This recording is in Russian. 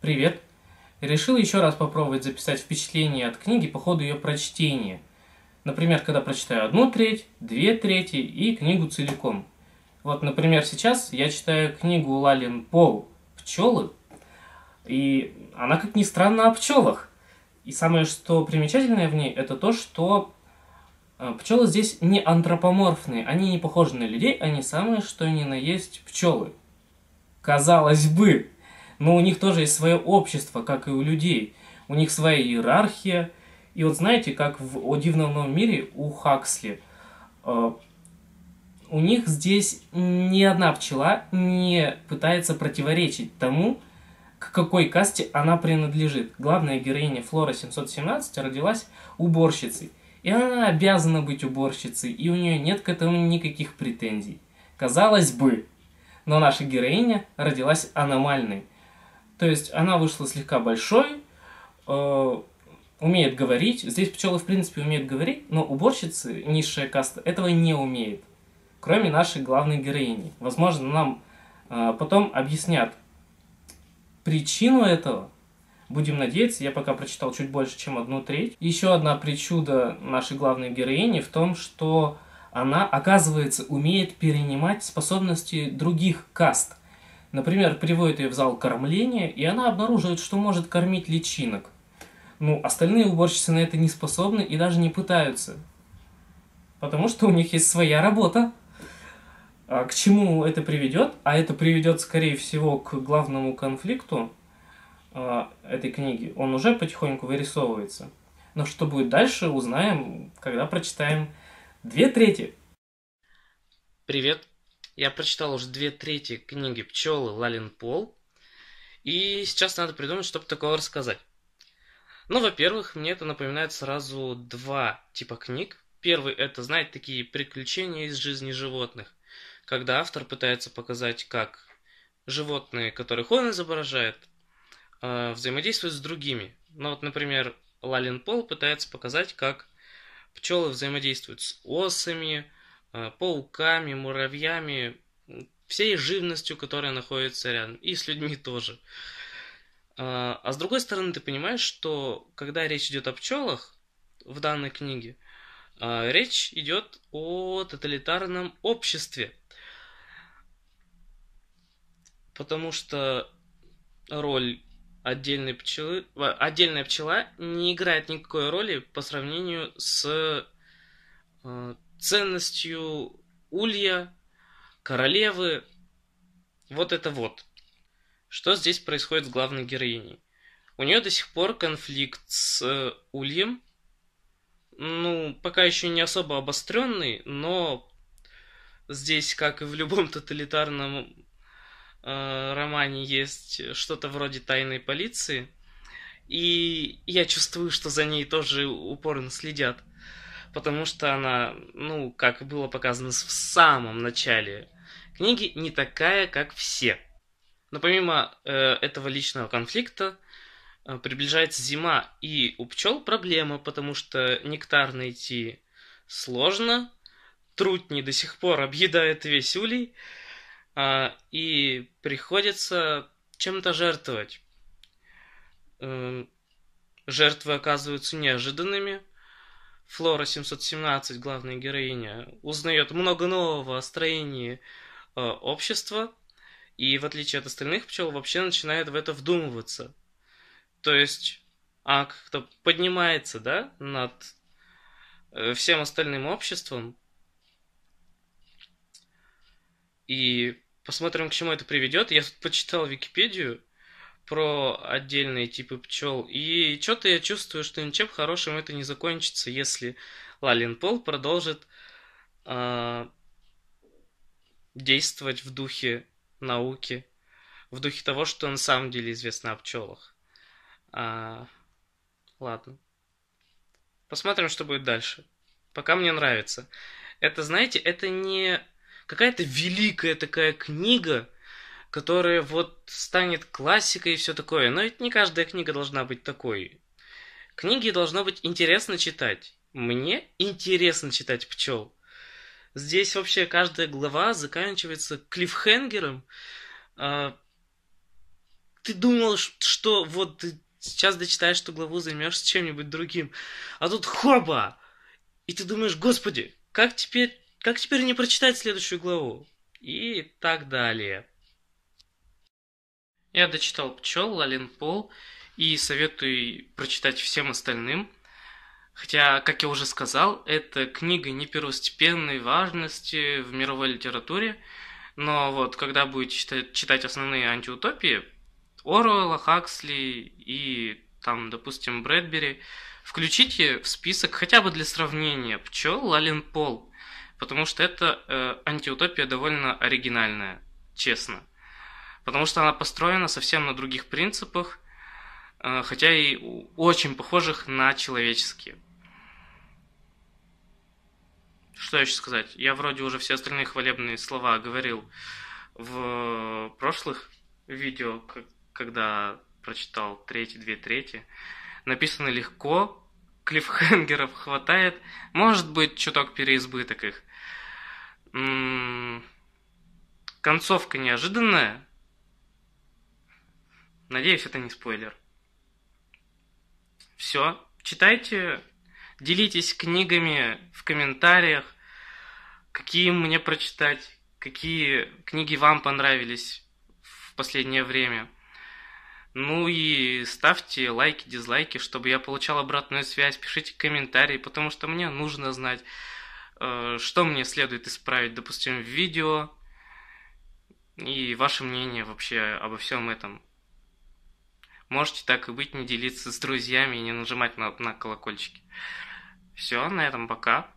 Привет! Решил еще раз попробовать записать впечатление от книги по ходу ее прочтения. Например, когда прочитаю одну треть, две трети и книгу целиком. Вот, например, сейчас я читаю книгу Лалин Пол «Пчелы», и она, как ни странно, о пчелах. И самое, что примечательное в ней, это то, что э, пчелы здесь не антропоморфные, они не похожи на людей, они самые, что ни на есть пчелы. Казалось бы, но у них тоже есть свое общество, как и у людей. У них своя иерархия. И вот знаете, как в «О дивном новом мире» у Хаксли, э, у них здесь ни одна пчела не пытается противоречить тому, к какой касте она принадлежит. Главная героиня Флора 717 родилась уборщицей. И она обязана быть уборщицей, и у нее нет к этому никаких претензий. Казалось бы, но наша героиня родилась аномальной. То есть она вышла слегка большой, э, умеет говорить. Здесь пчелы, в принципе, умеют говорить, но уборщицы, низшая каста, этого не умеет. Кроме нашей главной героини. Возможно, нам э, потом объяснят причину этого. Будем надеяться, я пока прочитал чуть больше, чем одну треть. Еще одна причуда нашей главной героини в том, что она, оказывается, умеет перенимать способности других каст. Например, приводит ее в зал кормления, и она обнаруживает, что может кормить личинок. Ну, остальные уборщицы на это не способны и даже не пытаются. Потому что у них есть своя работа. А к чему это приведет? А это приведет, скорее всего, к главному конфликту э, этой книги. Он уже потихоньку вырисовывается. Но что будет дальше, узнаем, когда прочитаем две трети. Привет, я прочитал уже две трети книги «Пчелы» Лалин Пол. И сейчас надо придумать, чтобы такого рассказать. Ну, во-первых, мне это напоминает сразу два типа книг. Первый – это, знаете, такие приключения из жизни животных, когда автор пытается показать, как животные, которых он изображает, э, взаимодействуют с другими. Ну вот, например, Лалин Пол пытается показать, как пчелы взаимодействуют с осами, пауками, муравьями, всей живностью, которая находится рядом, и с людьми тоже. Э, а с другой стороны, ты понимаешь, что когда речь идет о пчелах в данной книге, э, речь идет о тоталитарном обществе. Потому что роль отдельной пчелы, отдельная пчела не играет никакой роли по сравнению с ценностью улья, королевы. Вот это вот. Что здесь происходит с главной героиней? У нее до сих пор конфликт с э, ульем. Ну, пока еще не особо обостренный, но здесь, как и в любом тоталитарном э, романе, есть что-то вроде тайной полиции. И я чувствую, что за ней тоже упорно следят потому что она, ну, как было показано в самом начале книги, не такая, как все. Но помимо э, этого личного конфликта, э, приближается зима, и у пчел проблема, потому что нектар найти сложно, трутни до сих пор объедает весь улей, э, и приходится чем-то жертвовать. Э, жертвы оказываются неожиданными, Флора 717, главная героиня, узнает много нового о строении э, общества, и в отличие от остальных пчел, вообще начинает в это вдумываться. То есть, а как-то поднимается, да, над э, всем остальным обществом. И посмотрим, к чему это приведет. Я тут почитал Википедию, про отдельные типы пчел. И что-то я чувствую, что ничем хорошим это не закончится, если Лалин Пол продолжит э, действовать в духе науки, в духе того, что на самом деле известно о пчелах. А, ладно. Посмотрим, что будет дальше. Пока мне нравится. Это, знаете, это не какая-то великая такая книга, которая вот станет классикой и все такое. Но ведь не каждая книга должна быть такой. Книги должно быть интересно читать. Мне интересно читать пчел. Здесь вообще каждая глава заканчивается клиффхенгером, э, ты думал, что вот ты сейчас дочитаешь эту главу, займешься чем-нибудь другим. А тут хоба! И ты думаешь, господи, как теперь, как теперь не прочитать следующую главу? И так далее. Я дочитал «Пчел», «Лалин Пол» и советую прочитать всем остальным. Хотя, как я уже сказал, эта книга не первостепенной важности в мировой литературе, но вот когда будете читать, читать основные антиутопии, Оруэлла, Хаксли и там, допустим, Брэдбери, включите в список хотя бы для сравнения пчел Лалин Пол, потому что это э, антиутопия довольно оригинальная, честно. Потому что она построена совсем на других принципах, э, хотя и очень похожих на человеческие. Что еще сказать? Я вроде уже все остальные хвалебные слова говорил в прошлых видео, когда прочитал третий, две трети. Написано легко, клиффхенгеров хватает, может быть, чуток переизбыток их. М-м- концовка неожиданная. Надеюсь, это не спойлер. Все, читайте, делитесь книгами в комментариях, какие мне прочитать, какие книги вам понравились в последнее время. Ну и ставьте лайки, дизлайки, чтобы я получал обратную связь. Пишите комментарии, потому что мне нужно знать, э, что мне следует исправить, допустим, в видео. И ваше мнение вообще обо всем этом. Можете так и быть, не делиться с друзьями и не нажимать на, на колокольчики. Все, на этом пока.